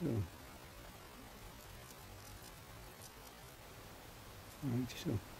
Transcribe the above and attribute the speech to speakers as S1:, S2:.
S1: so. Alright, so.